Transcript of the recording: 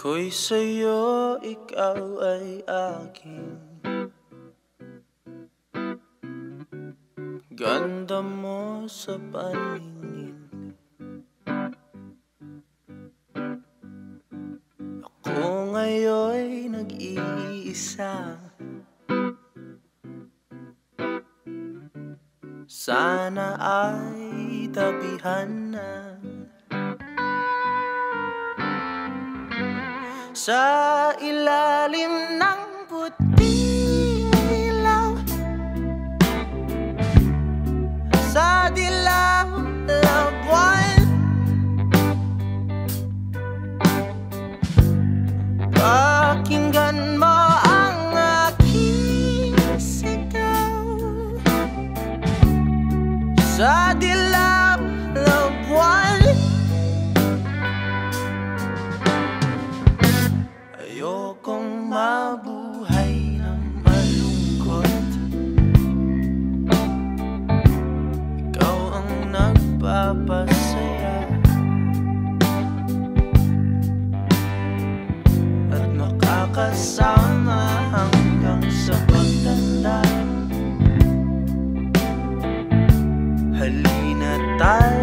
Ako'y sa'yo, ikaw ay akin Ganda mo sa paningin. Ako ngayon'y nag-iisa. Sana ay tabihan na Sa ilalim kasama hanggang sa pagtanda. Halina tayo